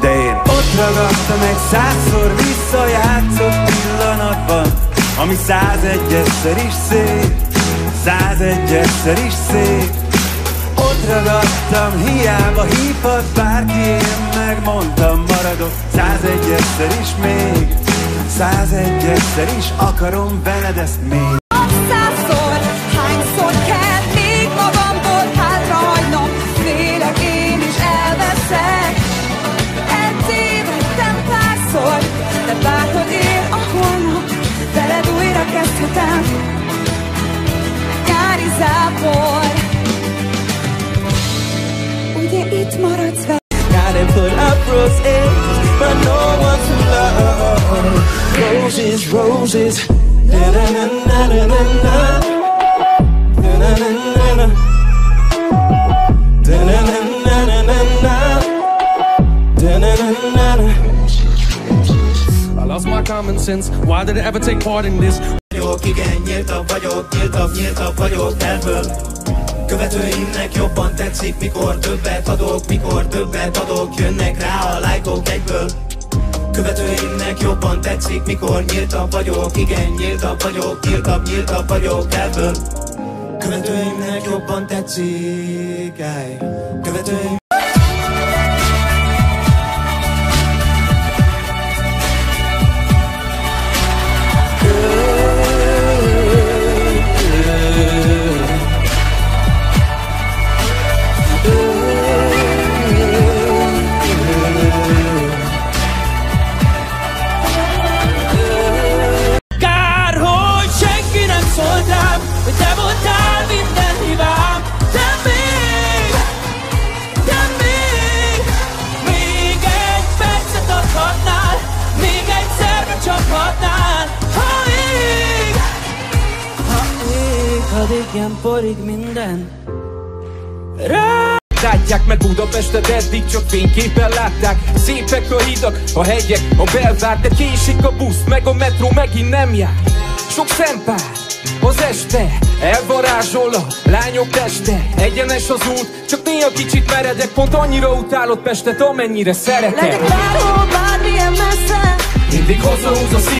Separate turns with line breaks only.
De én ott ragadtam egy százszor visszajátszott pillanatban Ami százegyedszer is szép Százegyedszer is szép. Ott ragadtam, hiába hívhat bárki Én megmondtam, maradok Százegyedszer is még Százegyedszer is akarom veled ezt még
Nyári zápor Ugye itt maradsz velem
Gotta put up roses, but no one to love. Roses, roses. Da-na-na-na-na-na. Da-na-na-na-na. Da-na-na-na-na-na. Da-na-na-na-na.
I lost my common sense. Why did I ever take part in this?
Vagyok, igen, nyíltabb vagyok, nyíltabb, nyíltabb vagyok ebből. Követőimnek jobban tetszik, mikor többet adok, mikor többet adok Jönnek rá a lájkok egyből. Követőimnek jobban tetszik, mikor nyíltabb vagyok, igen, nyíltabb vagyok, nyíltabb, nyíltabb vagyok ebből. Követőimnek jobban tetszik, ej. Követőim
ha igen porig minden. Rá
Látják meg Budapestet, eddig csak fényképen látták. Szépek a hidak, a hegyek, a belvár De késik a busz, meg a metró megint nem jár. Sok szempár, az este Elvarázsol a lányok teste. Egyenes az út, csak néha kicsit meredek Pont annyira utálod Pestet, amennyire szeretem.
Legyek bárhol, bármilyen messze.
Mindig hozzáhúz a szív